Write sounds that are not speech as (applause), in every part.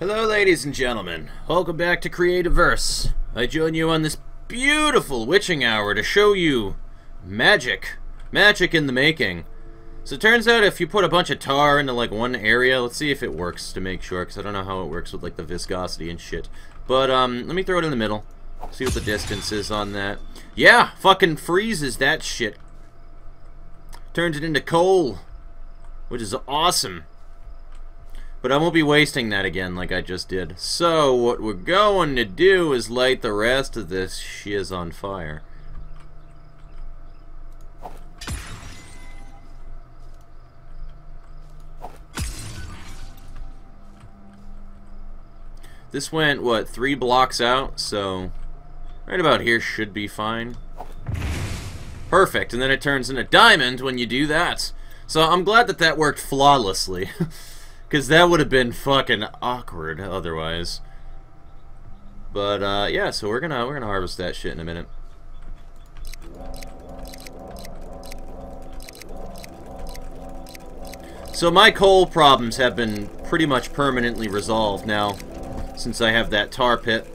Hello, ladies and gentlemen. Welcome back to Creativerse. I join you on this beautiful witching hour to show you magic. Magic in the making. So it turns out if you put a bunch of tar into like one area, let's see if it works to make sure, because I don't know how it works with like the viscosity and shit. But um, let me throw it in the middle. See what the distance is on that. Yeah, fucking freezes that shit. Turns it into coal, which is awesome. But I won't be wasting that again like I just did. So, what we're going to do is light the rest of this shiz on fire. This went, what, three blocks out, so right about here should be fine. Perfect, and then it turns into diamond when you do that. So I'm glad that that worked flawlessly. (laughs) Because that would have been fucking awkward otherwise. But, uh, yeah, so we're gonna, we're gonna harvest that shit in a minute. So my coal problems have been pretty much permanently resolved now, since I have that tar pit.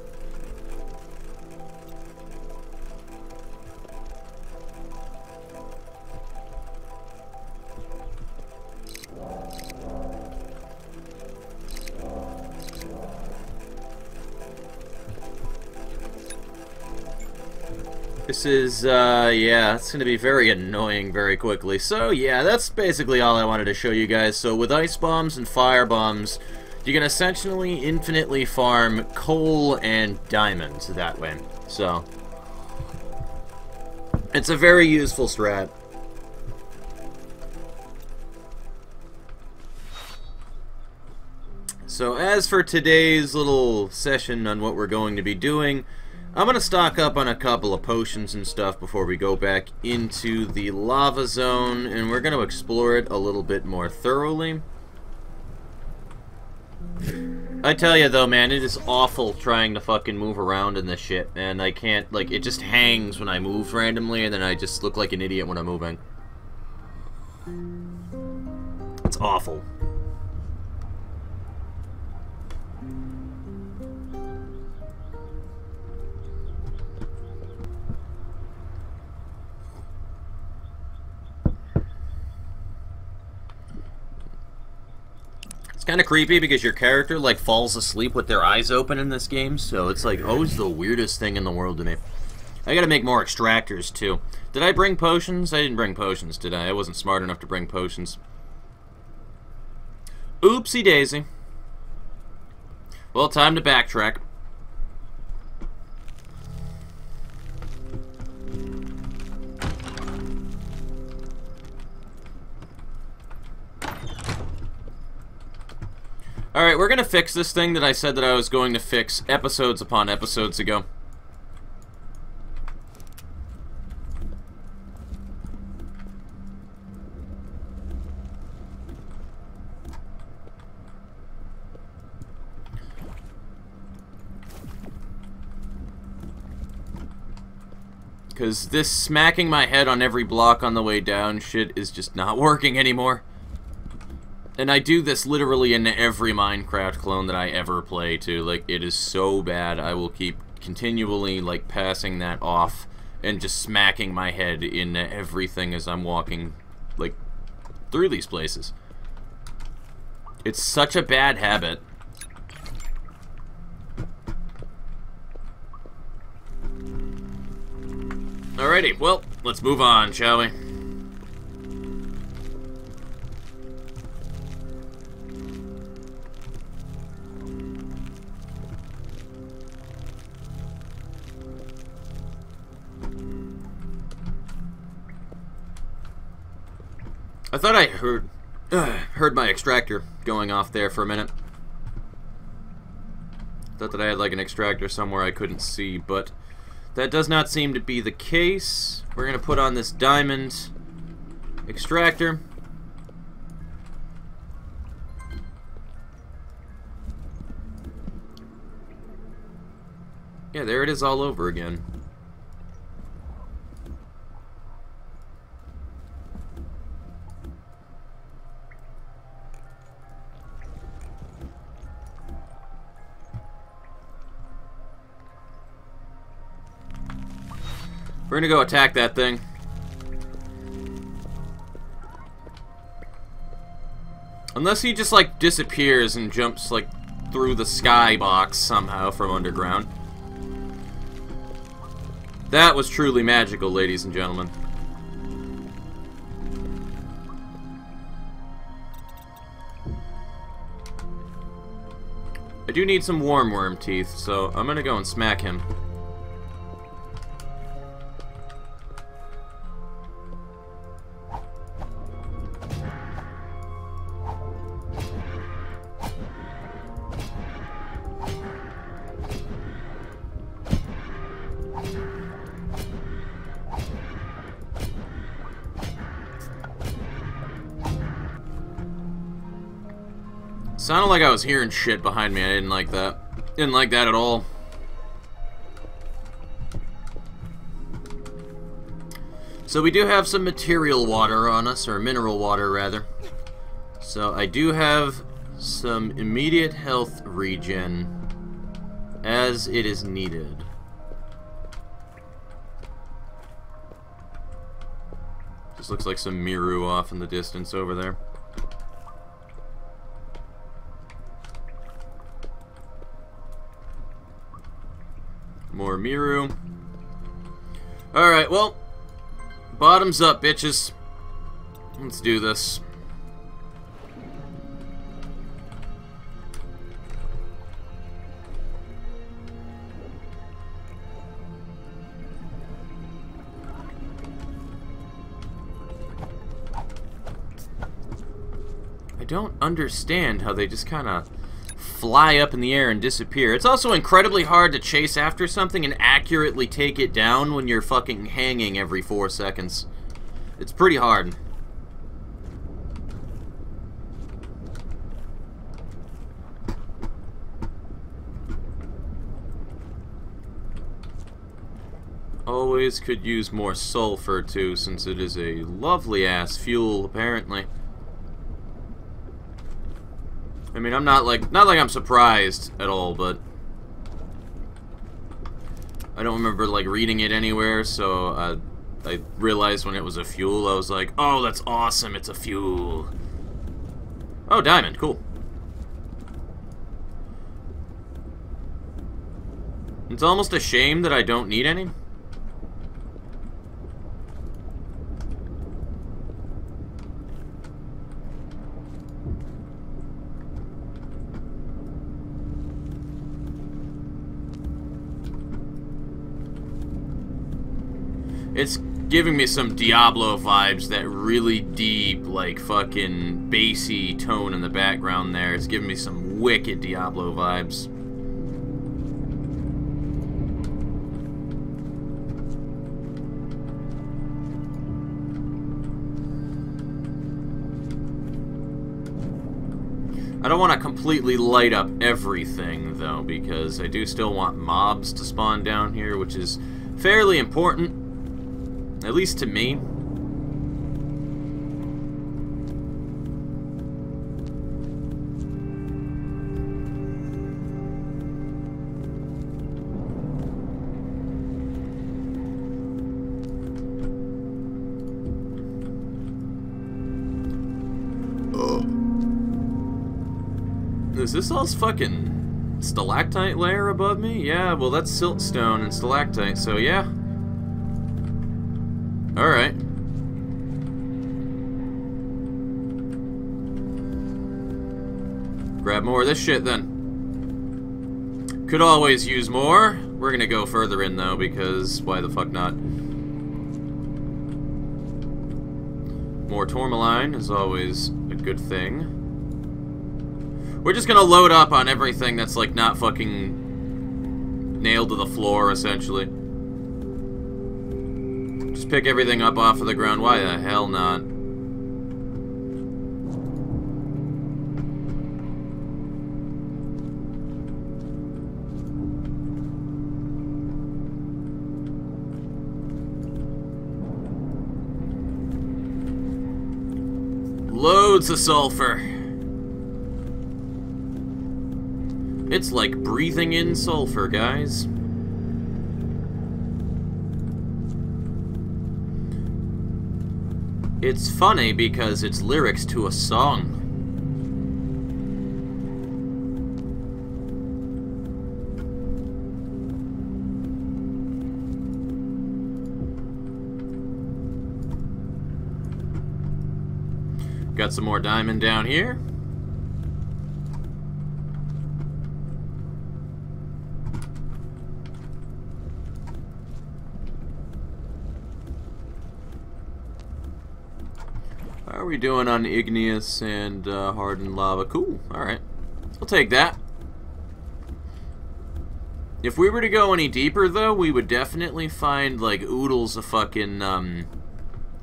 This is, uh, yeah, it's going to be very annoying very quickly. So, yeah, that's basically all I wanted to show you guys. So, with ice bombs and fire bombs, you can essentially infinitely farm coal and diamonds that way. So, it's a very useful strat. So, as for today's little session on what we're going to be doing, I'm going to stock up on a couple of potions and stuff before we go back into the lava zone, and we're going to explore it a little bit more thoroughly. I tell you though, man, it is awful trying to fucking move around in this shit, and I can't, like, it just hangs when I move randomly, and then I just look like an idiot when I'm moving. It's awful. Kind of creepy because your character like falls asleep with their eyes open in this game, so it's like always the weirdest thing in the world to me. I gotta make more extractors too. Did I bring potions? I didn't bring potions, did I? I wasn't smart enough to bring potions. Oopsie daisy. Well, time to backtrack. Alright, we're gonna fix this thing that I said that I was going to fix episodes upon episodes ago. Because this smacking my head on every block on the way down shit is just not working anymore. And I do this literally in every Minecraft clone that I ever play, too. Like, it is so bad, I will keep continually, like, passing that off and just smacking my head in everything as I'm walking, like, through these places. It's such a bad habit. Alrighty, well, let's move on, shall we? I thought I heard uh, heard my extractor going off there for a minute. Thought that I had like an extractor somewhere I couldn't see, but that does not seem to be the case. We're gonna put on this diamond extractor. Yeah, there it is all over again. We're gonna go attack that thing. Unless he just, like, disappears and jumps, like, through the sky box somehow from underground. That was truly magical, ladies and gentlemen. I do need some warm worm teeth, so I'm gonna go and smack him. Sounded like I was hearing shit behind me. I didn't like that. Didn't like that at all. So we do have some material water on us, or mineral water rather. So I do have some immediate health regen as it is needed. Just looks like some Miru off in the distance over there. More Miru. Alright, well, bottoms up, bitches. Let's do this. I don't understand how they just kind of fly up in the air and disappear. It's also incredibly hard to chase after something and accurately take it down when you're fucking hanging every four seconds. It's pretty hard. Always could use more sulfur too, since it is a lovely ass fuel, apparently. I mean, I'm not like, not like I'm surprised at all, but I don't remember like reading it anywhere, so uh, I realized when it was a fuel, I was like, oh, that's awesome, it's a fuel. Oh, diamond, cool. It's almost a shame that I don't need any. It's giving me some Diablo vibes, that really deep, like, fucking bassy tone in the background there. It's giving me some wicked Diablo vibes. I don't want to completely light up everything, though, because I do still want mobs to spawn down here, which is fairly important. At least to me. Is this all fucking stalactite layer above me? Yeah, well that's siltstone and stalactite, so yeah. This shit then. Could always use more. We're gonna go further in though, because why the fuck not? More tourmaline is always a good thing. We're just gonna load up on everything that's like not fucking nailed to the floor, essentially. Just pick everything up off of the ground. Why the hell not? Loads of sulfur. It's like breathing in sulfur, guys. It's funny because it's lyrics to a song. Got some more diamond down here. How are we doing on igneous and uh, hardened lava? Cool. Alright. I'll take that. If we were to go any deeper, though, we would definitely find, like, oodles of fucking, um...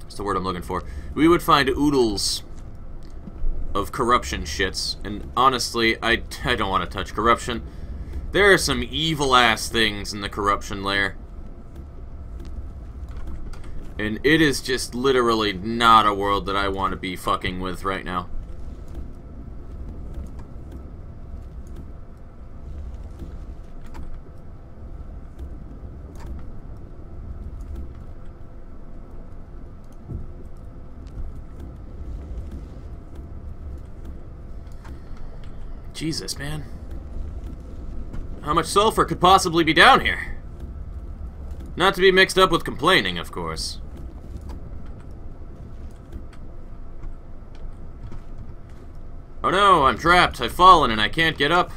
What's the word I'm looking for? We would find oodles of corruption shits. And honestly, I, I don't want to touch corruption. There are some evil-ass things in the corruption layer. And it is just literally not a world that I want to be fucking with right now. Jesus, man. How much sulfur could possibly be down here? Not to be mixed up with complaining, of course. Oh no, I'm trapped. I've fallen and I can't get up.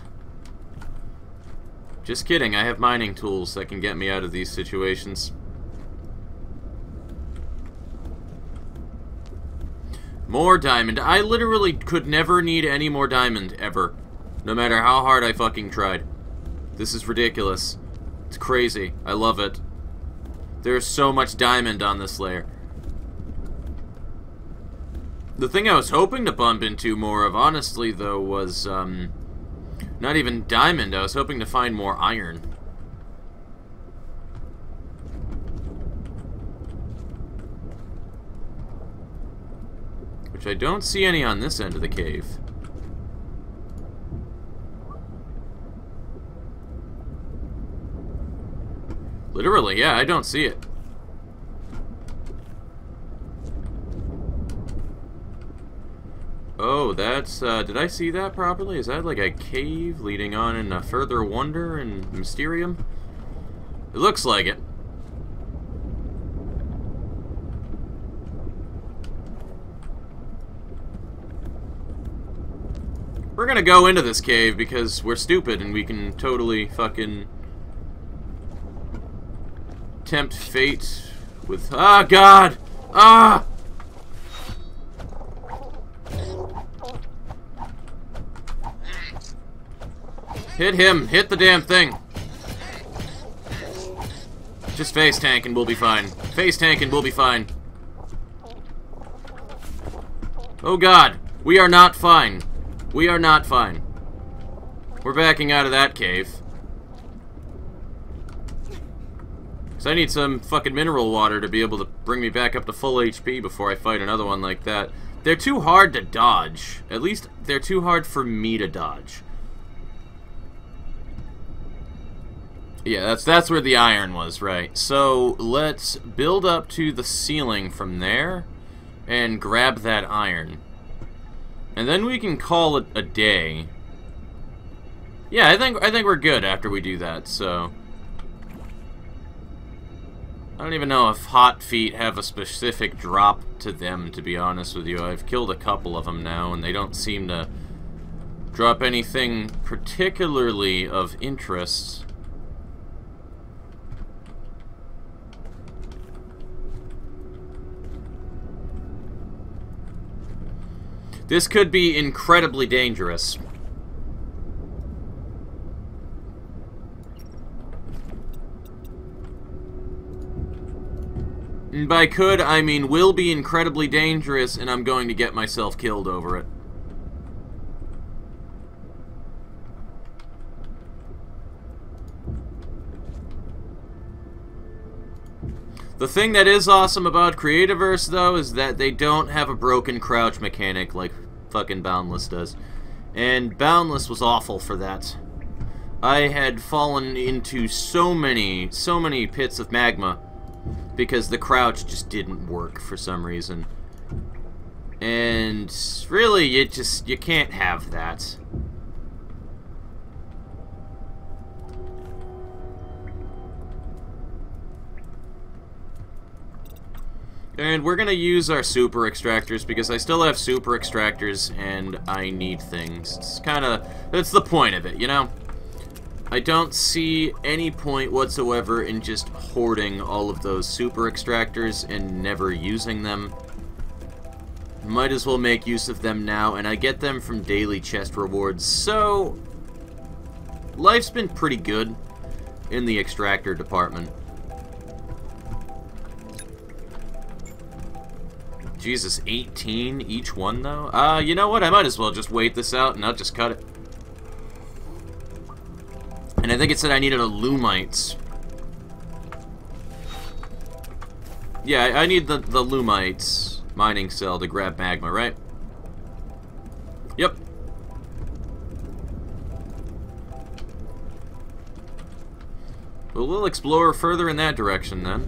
Just kidding, I have mining tools that can get me out of these situations. More diamond. I literally could never need any more diamond, ever. No matter how hard I fucking tried. This is ridiculous. It's crazy. I love it. There's so much diamond on this layer. The thing I was hoping to bump into more of, honestly, though, was, um... Not even diamond. I was hoping to find more iron. Which I don't see any on this end of the cave. Literally, yeah, I don't see it. Oh, that's, uh, did I see that properly? Is that like a cave leading on in a further wonder and mysterium? It looks like it. We're gonna go into this cave because we're stupid and we can totally fucking tempt fate with... Ah, God! Ah! Hit him! Hit the damn thing! Just face tank and we'll be fine. Face tank and we'll be fine. Oh god, we are not fine. We are not fine. We're backing out of that cave. So I need some fucking mineral water to be able to bring me back up to full HP before I fight another one like that. They're too hard to dodge. At least they're too hard for me to dodge. Yeah, that's that's where the iron was, right. So let's build up to the ceiling from there and grab that iron. And then we can call it a day. Yeah, I think I think we're good after we do that, so I don't even know if hot feet have a specific drop to them, to be honest with you. I've killed a couple of them now, and they don't seem to drop anything particularly of interest. This could be incredibly dangerous. And by could, I mean will be incredibly dangerous and I'm going to get myself killed over it. The thing that is awesome about Creativerse, though, is that they don't have a broken crouch mechanic like fucking Boundless does. And Boundless was awful for that. I had fallen into so many, so many pits of magma because the crouch just didn't work for some reason. And really, you just, you can't have that. And we're gonna use our super extractors because I still have super extractors and I need things. It's kinda, that's the point of it, you know? I don't see any point whatsoever in just hoarding all of those super extractors and never using them. Might as well make use of them now, and I get them from daily chest rewards, so... Life's been pretty good in the extractor department. Jesus, 18 each one, though? Uh, you know what? I might as well just wait this out and not just cut it. And I think it said I needed a Lumite. Yeah, I need the, the Lumite mining cell to grab magma, right? Yep. Well, we'll explore further in that direction, then.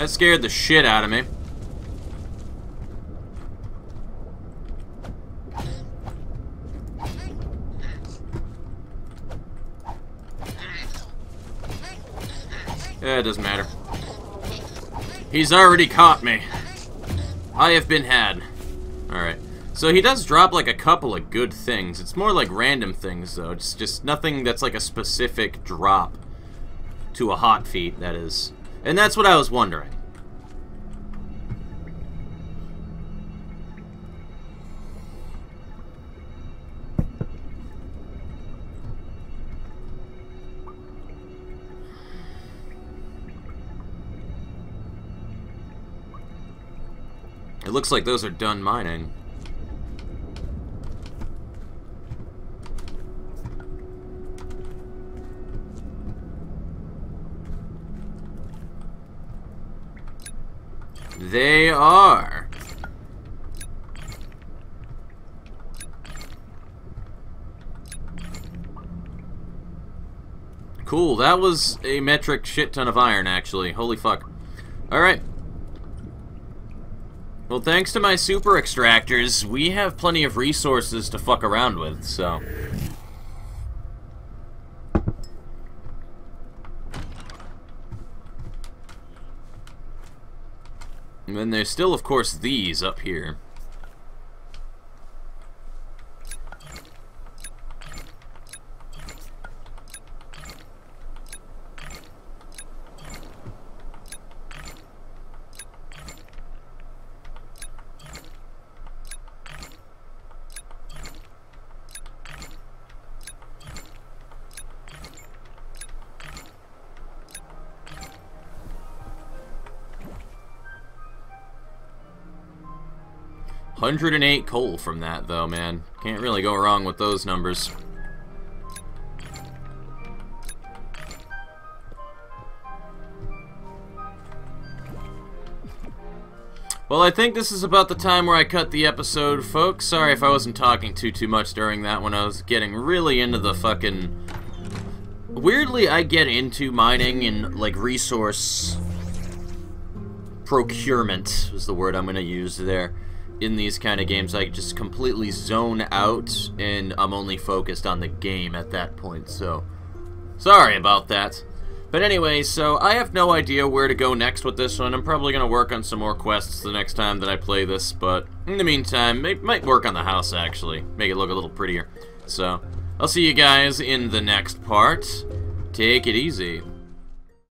That scared the shit out of me. Yeah, it doesn't matter. He's already caught me. I have been had. Alright. So he does drop like a couple of good things. It's more like random things though. It's just nothing that's like a specific drop to a hot feet, that is. And that's what I was wondering. It looks like those are done mining. They are. Cool, that was a metric shit ton of iron, actually. Holy fuck. Alright. Well, thanks to my super extractors, we have plenty of resources to fuck around with, so... And then there's still, of course, these up here. Hundred and eight coal from that, though, man. Can't really go wrong with those numbers. Well, I think this is about the time where I cut the episode, folks. Sorry if I wasn't talking too, too much during that when I was getting really into the fucking... Weirdly, I get into mining and, like, resource procurement is the word I'm going to use there. In these kind of games, I just completely zone out, and I'm only focused on the game at that point, so... Sorry about that. But anyway, so I have no idea where to go next with this one. I'm probably going to work on some more quests the next time that I play this, but in the meantime, may might work on the house, actually. Make it look a little prettier. So, I'll see you guys in the next part. Take it easy.